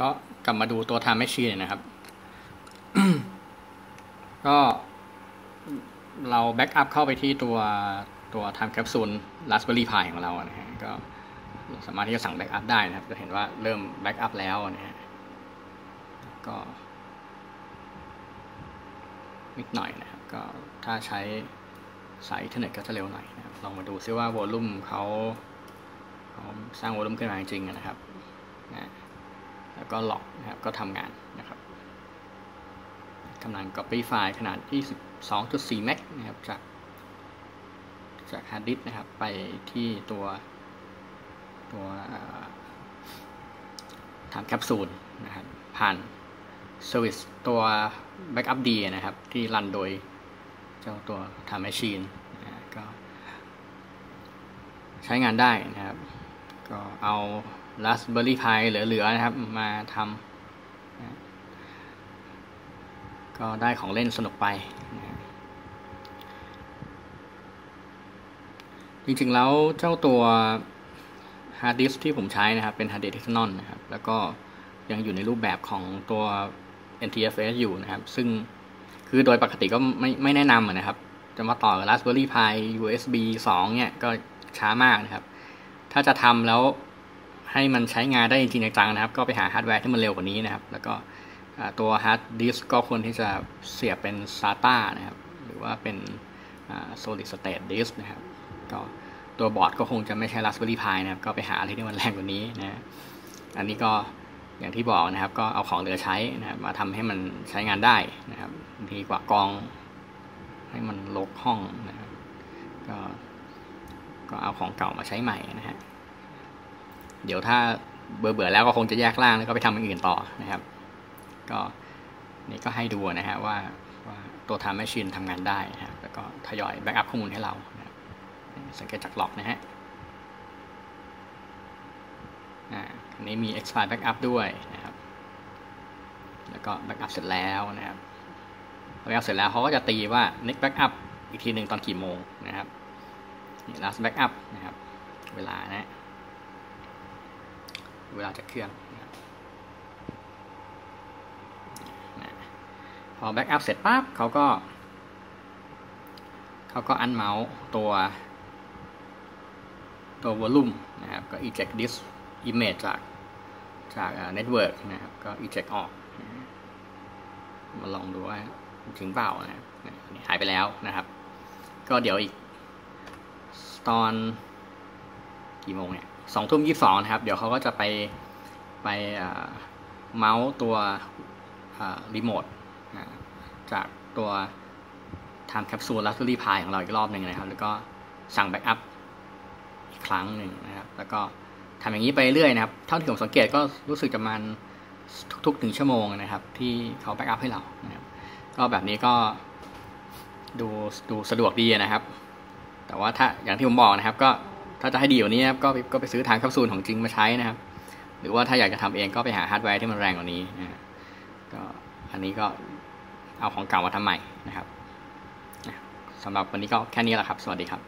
ก็กลับมาดูตัว Time Machine นะครับ ก็เรา backup เข้าไปที่ตัวตัว Time Capsule Raspberry Pi ของเรานะฮะก็สามารถที่จะสั่ง backup ได้นะครับ จะเห็นว่าเริ่ม backup แล้วนะฮะก็นิดหน่อยนะครับ ก็ถ้าใช้สายอินเทอร์เน็ตก็จะเร็วหน่อยนะครับ ลองมาดูซิว่า volume เขาเขาสร้าง volume ขึ้นมาจริงๆนะครับนะ แล้วก็ล็อกนะครับก็ทำงานนะครับกำลัง copy ไฟล์ขนาด 22.4 เมกนะครับจากจากฮาร์ดดิสก์นะครับไปที่ตัวตัว Time Capsule นะครับผ่าน service ตัว Backup D นะครับ ที่ run โดยเจ้าตัว Time Machine นก็ใช้งานได้นะครับ ก็เอา Raspberry Pi เหลือๆนะครับ มาทำก็ได้ของเล่นสนุกไป จริงๆแล้วเจ้าตัวฮาร์ดดิสก์ที่ผมใช้นะครับ เป็นฮาร์ดดิสก์ external นะครับ แล้วก็ยังอยู่ในรูปแบบของตัว NTFS อยู่นะครับ ซึ่งคือโดยปกติก็ไม่ไม่แนะนำนะครับ จะมาต่อกับ Raspberry Pi USB 2 เนี่ย ก็ช้ามากนะครับ ถ้าจะทำแล้ว ให้มันใช้งานได้จริงจังนะครับ ก็ไปหาฮาร์ดแวร์ที่มันเร็วกว่านี้นะครับ แล้วก็ตัวฮาร์ดดิสก์ก็ควรที่จะเสียบเป็น SATA นะครับ หรือว่าเป็น solid state disk นะครับ ก็ตัวบอร์ดก็คงจะไม่ใช่ Raspberry Pi นะครับ ก็ไปหาอะไรที่มันแรงกว่านี้นะ อันนี้ก็อย่างที่บอกนะครับ ก็เอาของเหลือใช้นะครับมาทำให้มันใช้งานได้นะครับ ดีกว่ากอง ให้มันรกห้องนะครับ ก็ก็เอาของเก่ามาใช้ใหม่นะฮะ เดี๋ยวถ้าเบื่อเบื่อแล้วก็คงจะแยกร่างแล้วก็ไปทำอย่างอื่นต่อนะครับ ก็นี่ก็ให้ดูนะฮะว่าว่าตัว Time Machine ทำงานได้นะครับแล้วก็ทยอย backup ข้อมูลให้เรานะสังเกตจากล็อกนะฮะอ่าอันนี้มี expire backup ด้วยนะครับ แล้วก็ backup เสร็จแล้วนะครับ backup เสร็จแล้วเขาก็จะตีว่า next backup อีกทีหนึ่งตอนกี่โมงนะครับนี่ last backup นะครับ เวลานะ เวลาจากเครื่องนะครับนะพอ backup เสร็จปั๊บเขาก็เขาก็ unmount ตัวตัว volume นะครับก็ eject disk image จากจาก network นะครับก็ eject ออกมาลองดูว่าถึงเปล่านะครับหายไปแล้วนะครับ ก็เดี๋ยวอีกตอนกี่โมงเนี่ย สองทุ่มยี่สองนะครับ เดี๋ยวเขาก็จะไปไปเมาส์ตัวรีโมทจากตัว Time Capsule Raspberry Pi ของเราอีกรอบหนึ่งนะครับ แล้วก็สั่ง backup อีกครั้งหนึ่งนะครับ แล้วก็ทำอย่างนี้ไปเรื่อยนะครับ เท่าที่ผมสังเกตก็รู้สึกจะมันทุกๆหนึ่งชั่วโมงนะครับ ที่เขา backup ให้เรานะครับก็แบบนี้ก็ดูดูสะดวกดีนะครับ แต่ว่าถ้าอย่างที่ผมบอกนะครับก็ ถ้าจะให้ดีกว่านี้ก็ก็ไปซื้อ Time Capsule ของจริงมาใช้นะครับ หรือว่าถ้าอยากจะทำเองก็ไปหาฮาร์ดแวร์ที่มันแรงกว่านี้นะก็อันนี้ก็เอาของเก่ามาทำใหม่นะครับสำหรับวันนี้ก็แค่นี้แหละครับ สวัสดีครับ